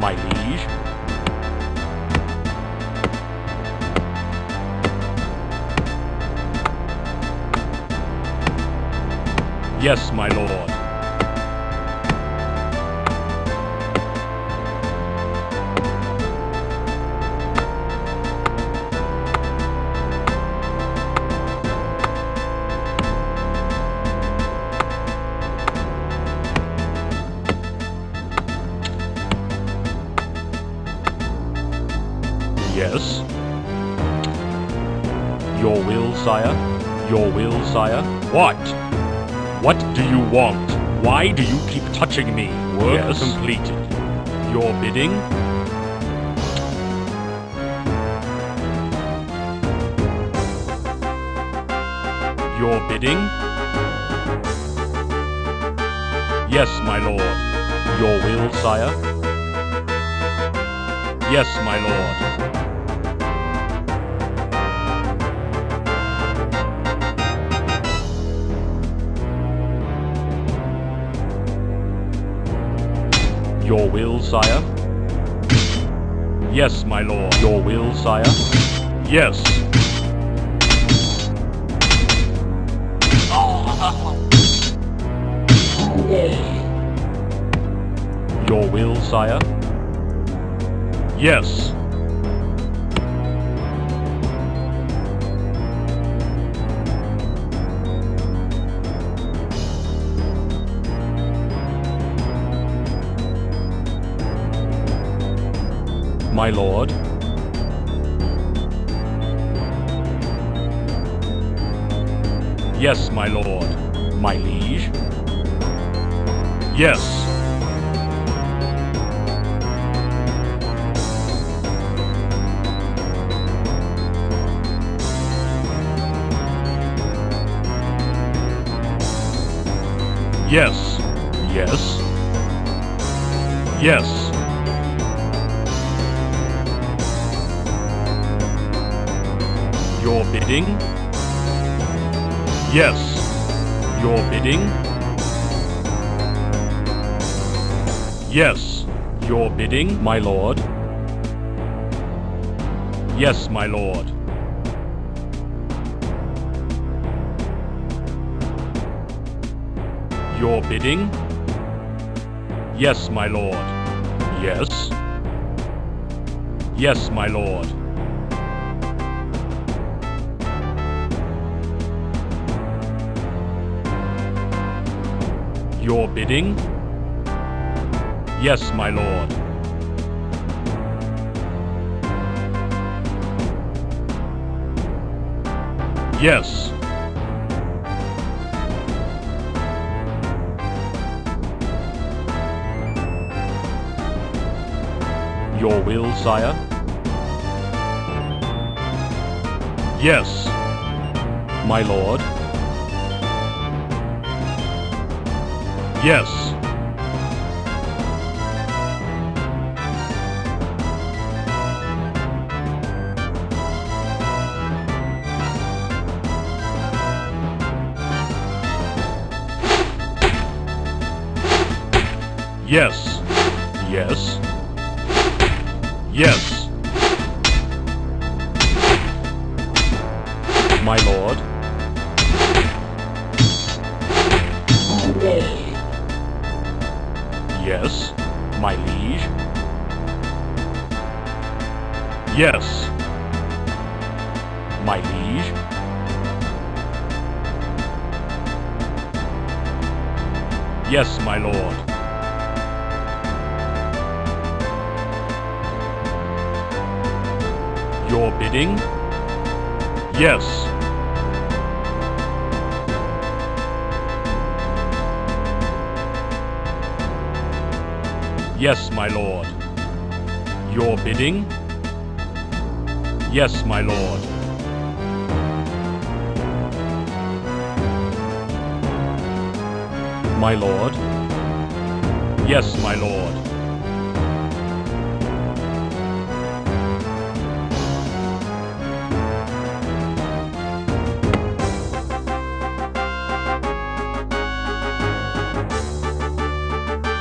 My liege. Yes, my lord. Sire? Your will, sire? What? What do you want? Why do you keep touching me? Work Yes. completed. Your bidding? Your bidding? Yes, my lord. Your will, sire? Yes, my lord. Your will, sire? Yes, my lord. Your will, sire? Yes. Your will, sire? Yes. My lord. Yes, my lord. My liege. Yes. Yes. Yes. Yes. Your bidding? Yes. Your bidding? Yes. Your bidding, my lord? Yes, my lord. Your bidding? Yes, my lord. Yes. Yes, my lord. Your bidding? Yes, my lord. Yes. Your will, sire? Yes. My lord? Yes. Yes. Yes. Yes. My lord. My liege. Yes. My liege. Yes, my lord. Your bidding? Yes. Yes, my lord. Your bidding? Yes, my lord. My lord? Yes, my lord.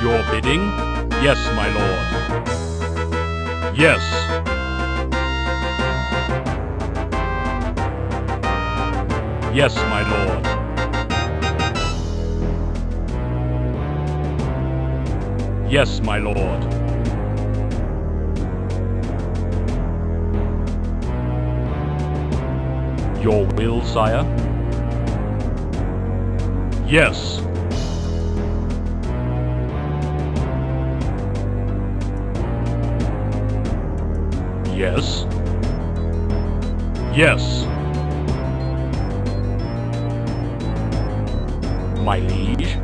Your bidding? Yes, my lord. Yes. Yes, my lord. Yes, my lord. Your will, sire? Yes. Yes. Yes. My liege.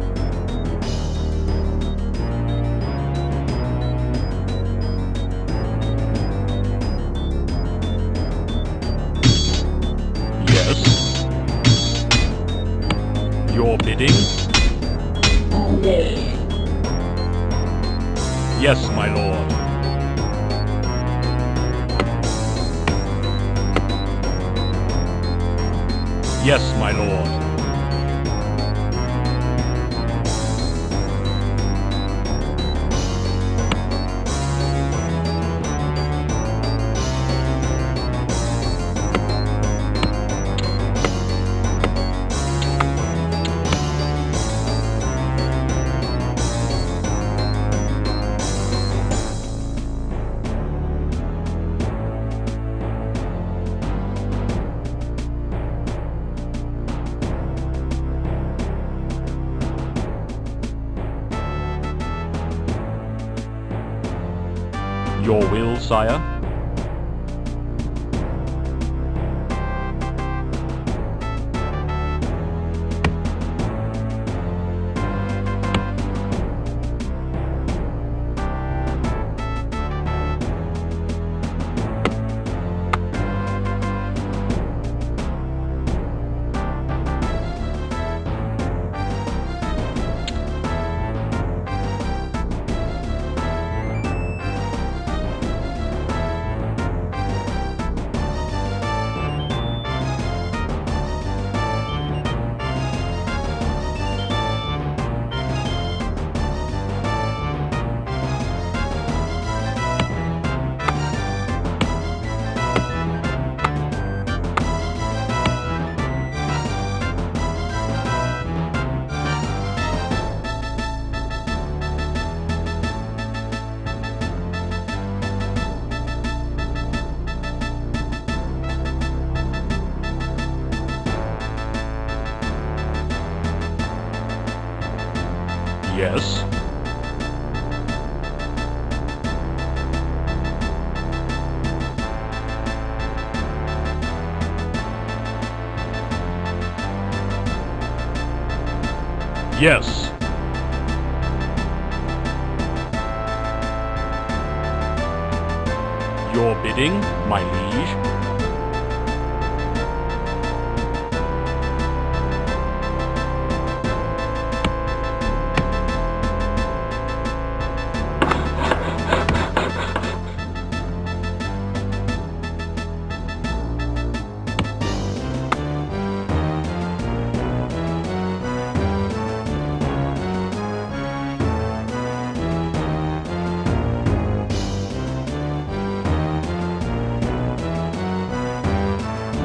Yes. Your bidding? Yes, my lord. Yes, my lord. Your Yes. Yes. Your bidding, my liege?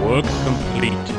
Work complete.